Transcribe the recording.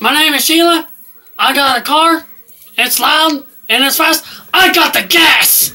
My name is Sheila. I got a car. It's loud and it's fast. I got the gas.